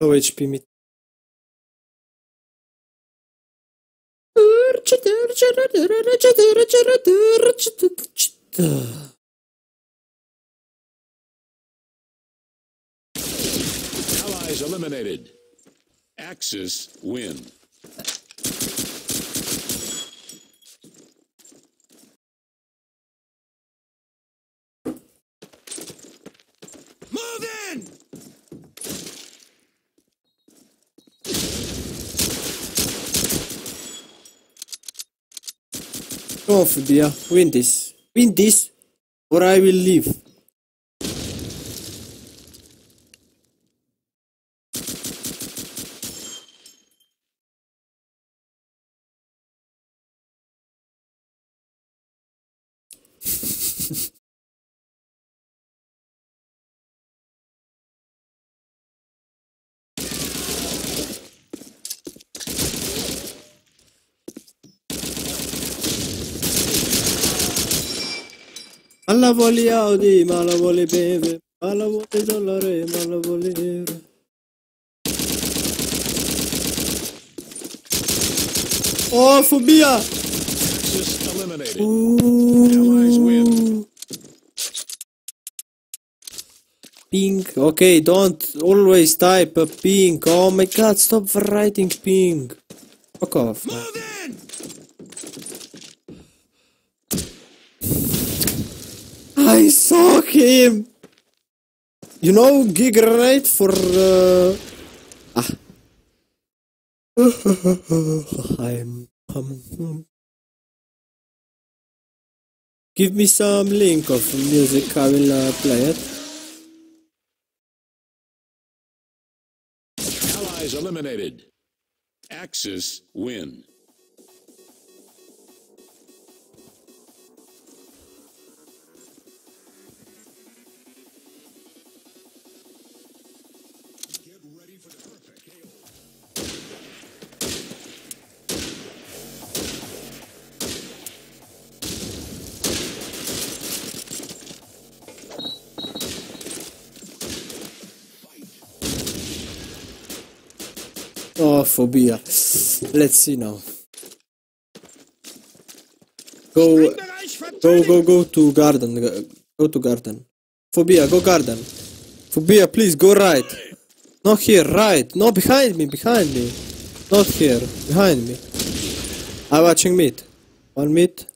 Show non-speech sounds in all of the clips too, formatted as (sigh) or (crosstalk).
Low HP mid. Allies eliminated. Axis win. On, Fubia. Win this. Win this, or I will leave. Ma la vuole Audi, ma la vuole beve, ma la vuole dollare, ma la vuole euro. Oh, Fubia! Axis eliminated. Allies win. Okay, don't always type a pink. Oh my god, stop writing pink. Fuck off. Move in! I saw him. You know, gig right for. Uh... Ah. (laughs) I'm coming home. Give me some link of music. I will uh, play it. Allies eliminated. Axis win. Oh, phobia. Let's see now. Go, go, go, go to garden. Go- to garden. Phobia, go garden. Phobia, please go right. Not here, right. No, behind me, behind me. Not here, behind me. I'm watching meat. One mid.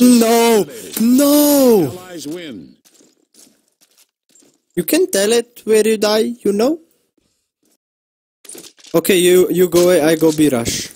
No! No! Allies win. You can tell it where you die, you know? Okay, you, you go I go B rush.